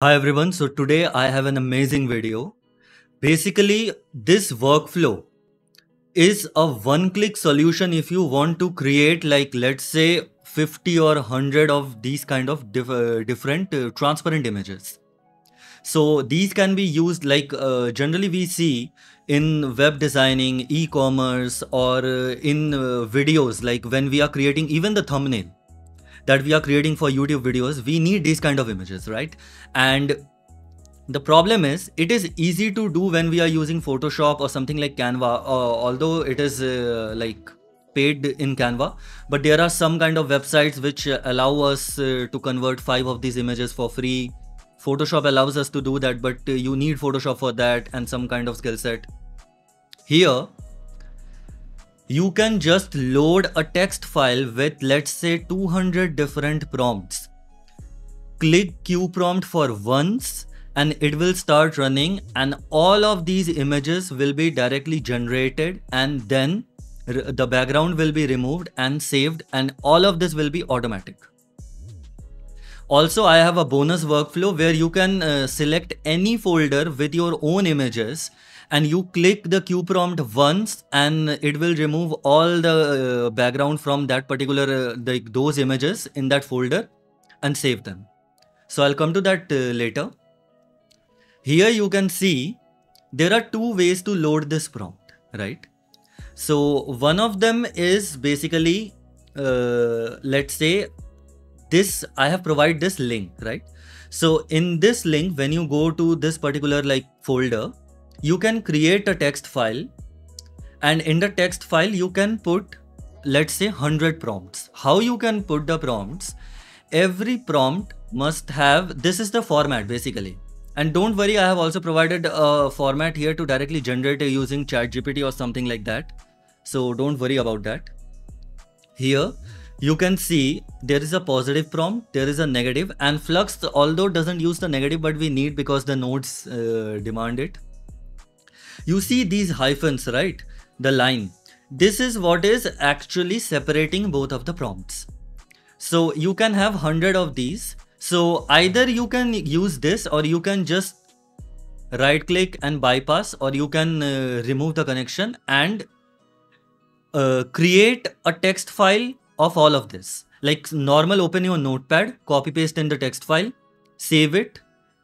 Hi everyone, so today I have an amazing video. Basically, this workflow is a one click solution if you want to create like let's say 50 or 100 of these kind of diff uh, different uh, transparent images. So these can be used like uh, generally we see in web designing, e-commerce or uh, in uh, videos like when we are creating even the thumbnail that we are creating for YouTube videos, we need these kind of images, right? And the problem is it is easy to do when we are using Photoshop or something like Canva, uh, although it is uh, like paid in Canva, but there are some kind of websites which allow us uh, to convert five of these images for free. Photoshop allows us to do that, but you need Photoshop for that and some kind of skill set. Here, you can just load a text file with let's say 200 different prompts. Click Queue prompt for once and it will start running and all of these images will be directly generated and then the background will be removed and saved and all of this will be automatic. Also, I have a bonus workflow where you can uh, select any folder with your own images and you click the Queue prompt once and it will remove all the uh, background from that particular uh, the, those images in that folder and save them. So I'll come to that uh, later. Here you can see there are two ways to load this prompt, right? So one of them is basically, uh, let's say this, I have provided this link, right? So in this link, when you go to this particular like folder, you can create a text file and in the text file you can put let's say 100 prompts. How you can put the prompts? Every prompt must have this is the format basically. And don't worry i have also provided a format here to directly generate using chat gpt or something like that. So don't worry about that. Here you can see there is a positive prompt there is a negative and flux although doesn't use the negative but we need because the nodes uh, demand it you see these hyphens, right? The line. This is what is actually separating both of the prompts. So you can have 100 of these. So either you can use this or you can just right click and bypass or you can uh, remove the connection and uh, create a text file of all of this. Like normal open your notepad, copy paste in the text file, save it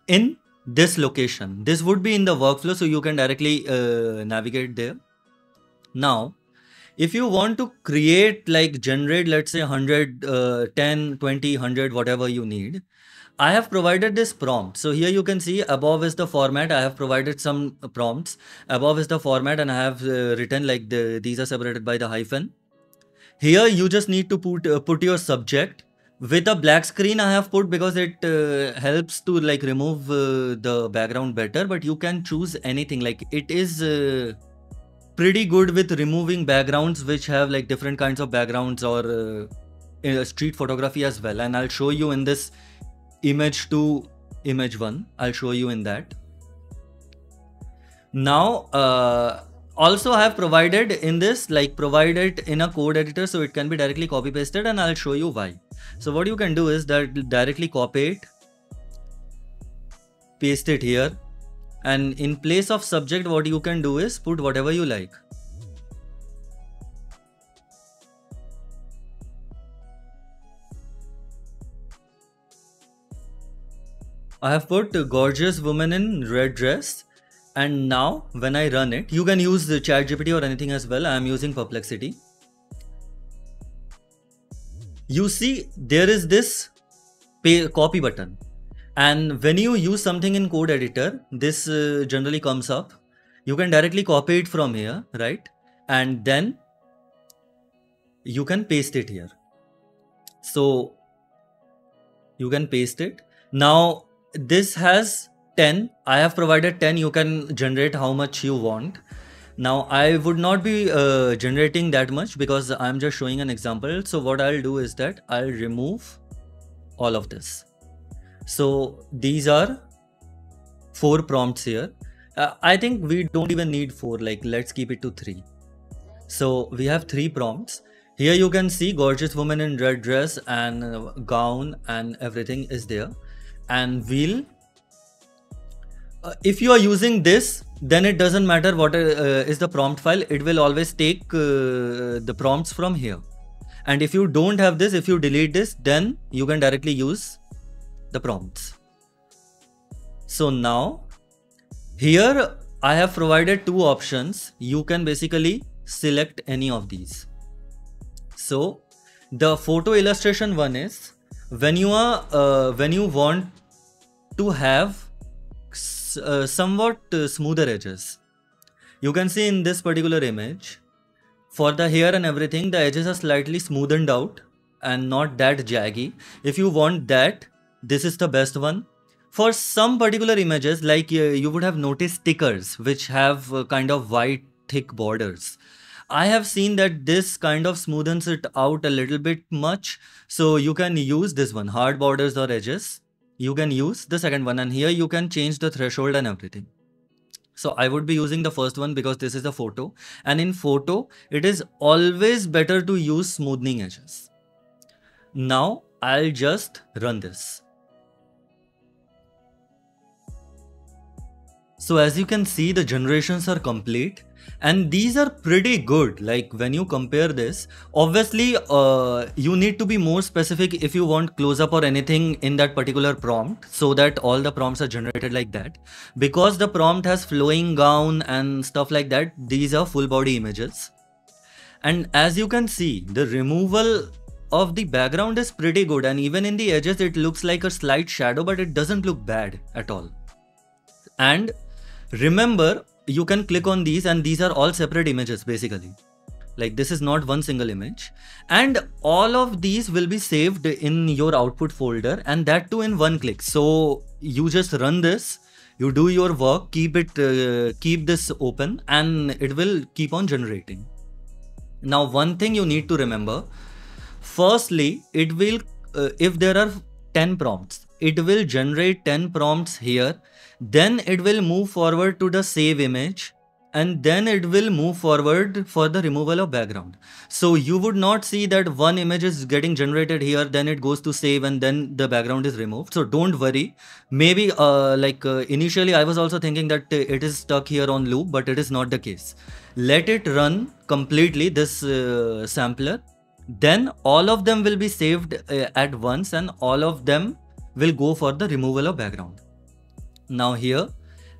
in this location. This would be in the workflow so you can directly uh, navigate there. Now, if you want to create like generate let's say 100, uh, 10, 20, 100, whatever you need, I have provided this prompt. So here you can see above is the format. I have provided some prompts. Above is the format and I have uh, written like the these are separated by the hyphen. Here you just need to put uh, put your subject with a black screen i have put because it uh, helps to like remove uh, the background better but you can choose anything. Like it is uh, pretty good with removing backgrounds which have like different kinds of backgrounds or uh, street photography as well. And i'll show you in this image to image one. I'll show you in that. Now uh, also I have provided in this like provided in a code editor so it can be directly copy pasted and I'll show you why. So what you can do is that directly copy it, paste it here and in place of subject what you can do is put whatever you like. I have put gorgeous woman in red dress and now when I run it, you can use the chat GPT or anything as well. I am using perplexity. You see there is this pay, copy button and when you use something in code editor, this uh, generally comes up. You can directly copy it from here, right? And then you can paste it here. So you can paste it. Now this has 10 i have provided 10 you can generate how much you want now i would not be uh, generating that much because i'm just showing an example. So what i'll do is that i'll remove all of this. So these are four prompts here. Uh, i think we don't even need four. Like let's keep it to three. So we have three prompts. Here you can see gorgeous woman in red dress and gown and everything is there. And we'll uh, if you are using this then it doesn't matter what uh, is the prompt file it will always take uh, the prompts from here. And if you don't have this if you delete this then you can directly use the prompts. So now here I have provided two options. You can basically select any of these. So the photo illustration one is when you are uh, when you want to have uh, somewhat uh, smoother edges. You can see in this particular image, for the hair and everything, the edges are slightly smoothened out and not that jaggy. If you want that, this is the best one. For some particular images, like uh, you would have noticed stickers which have uh, kind of white thick borders. I have seen that this kind of smoothens it out a little bit much. So you can use this one, hard borders or edges you can use the second one and here you can change the threshold and everything. So I would be using the first one because this is a photo and in photo it is always better to use smoothing edges. Now I'll just run this. So as you can see the generations are complete and these are pretty good. Like when you compare this obviously uh, you need to be more specific if you want close up or anything in that particular prompt so that all the prompts are generated like that. Because the prompt has flowing gown and stuff like that these are full body images. And as you can see the removal of the background is pretty good and even in the edges it looks like a slight shadow but it doesn't look bad at all. And remember you can click on these and these are all separate images basically. Like this is not one single image. And all of these will be saved in your output folder and that too in one click. So you just run this you do your work keep it uh, keep this open and it will keep on generating. Now one thing you need to remember. Firstly it will uh, if there are 10 prompts it will generate 10 prompts here then it will move forward to the save image and then it will move forward for the removal of background. So you would not see that one image is getting generated here, then it goes to save and then the background is removed. So don't worry. Maybe uh, like uh, initially I was also thinking that it is stuck here on loop, but it is not the case. Let it run completely this uh, sampler. Then all of them will be saved uh, at once and all of them will go for the removal of background. Now here,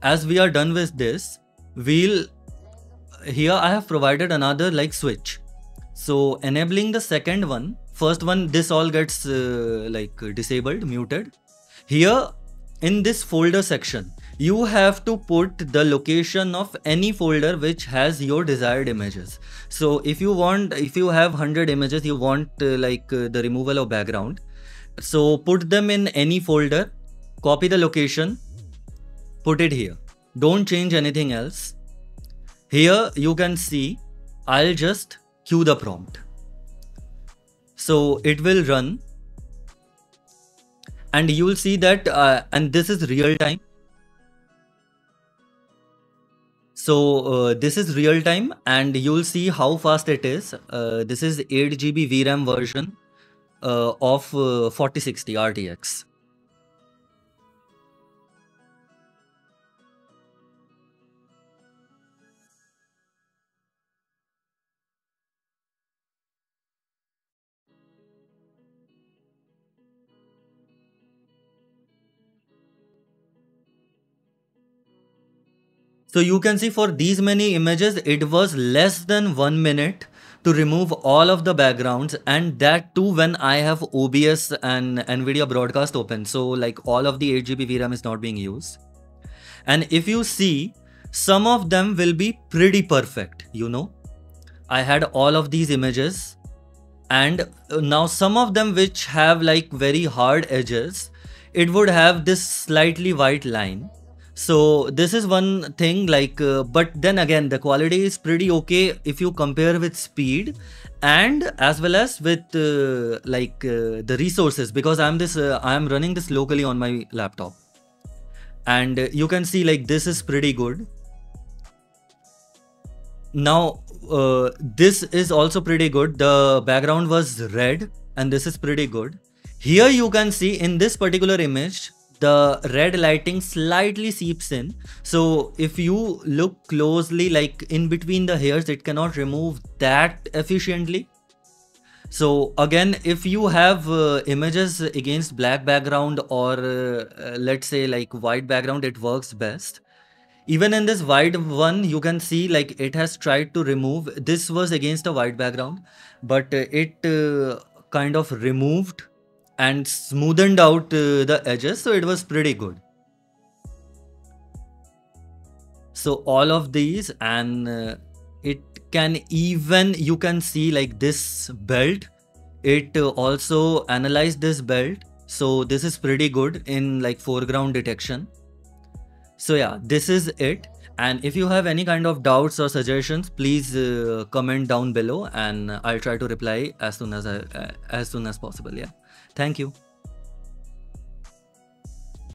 as we are done with this, we'll, here I have provided another like switch. So enabling the second one, first one, this all gets uh, like disabled, muted. Here in this folder section, you have to put the location of any folder which has your desired images. So if you want, if you have 100 images, you want uh, like uh, the removal of background. So put them in any folder, copy the location, put it here. Don't change anything else. Here you can see I'll just queue the prompt. So it will run and you will see that uh, and this is real time. So uh, this is real time and you'll see how fast it is. Uh, this is 8 GB VRAM version of uh, 4060 RTX. So you can see for these many images, it was less than one minute to remove all of the backgrounds and that too when I have OBS and NVIDIA broadcast open. So like all of the 8GB VRAM is not being used. And if you see, some of them will be pretty perfect, you know. I had all of these images and uh, now some of them which have like very hard edges, it would have this slightly white line so this is one thing like uh, but then again the quality is pretty okay if you compare with speed and as well as with uh, like uh, the resources because i'm this uh, i'm running this locally on my laptop. And you can see like this is pretty good. Now uh, this is also pretty good. The background was red and this is pretty good. Here you can see in this particular image the red lighting slightly seeps in. So if you look closely like in between the hairs it cannot remove that efficiently. So again if you have uh, images against black background or uh, let's say like white background it works best. Even in this white one you can see like it has tried to remove this was against a white background but uh, it uh, kind of removed and smoothened out uh, the edges so it was pretty good. So all of these and uh, it can even you can see like this belt. It uh, also analyzed this belt. So this is pretty good in like foreground detection. So yeah this is it. And if you have any kind of doubts or suggestions please uh, comment down below and i'll try to reply as soon as I, uh, as soon as possible yeah thank you